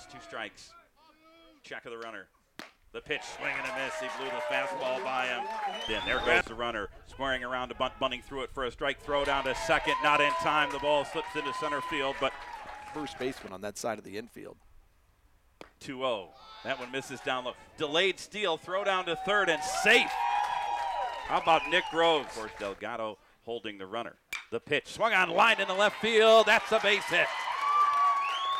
balls, two strikes. Check of the runner. The pitch, swing and a miss. He blew the fastball by him. Then there goes the runner, squaring around to bunt, bunting through it for a strike. Throw down to second, not in time. The ball slips into center field, but First baseman on that side of the infield. 2 0. That one misses down low. Delayed steal, throw down to third, and safe. How about Nick Groves? Of course, Delgado holding the runner. The pitch swung on line in the left field. That's a base hit.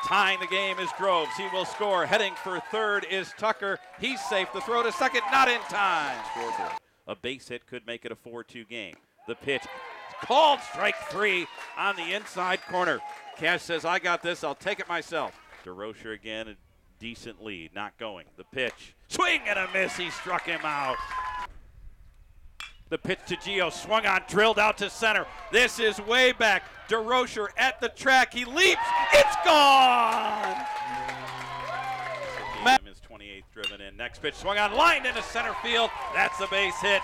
Tying the game is Groves. He will score. Heading for third is Tucker. He's safe. The throw to second, not in time. A base hit could make it a 4 2 game. The pitch called strike three on the inside corner. Cash says, I got this. I'll take it myself. DeRocher again, a decent lead. Not going. The pitch. Swing and a miss. He struck him out. The pitch to Gio, swung on, drilled out to center. This is way back. DeRocher at the track. He leaps. It's gone. Matt is 28th driven in. Next pitch swung on, lined into center field. That's a base hit.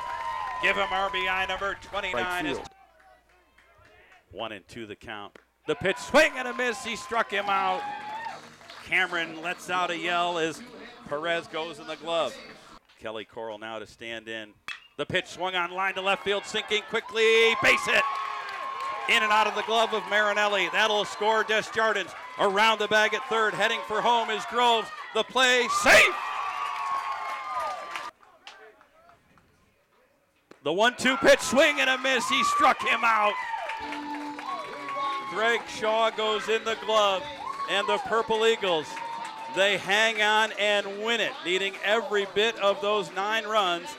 Give him RBI number 29. Right is one and two the count. The pitch swing and a miss. He struck him out. Cameron lets out a yell as Perez goes in the glove. Kelly Coral now to stand in. The pitch swung on line to left field, sinking quickly. Base hit. In and out of the glove of Marinelli. That'll score Desjardins. Around the bag at third, heading for home is Groves. The play safe. The one-two pitch swing and a miss. He struck him out. Greg Shaw goes in the glove, and the Purple Eagles, they hang on and win it, needing every bit of those nine runs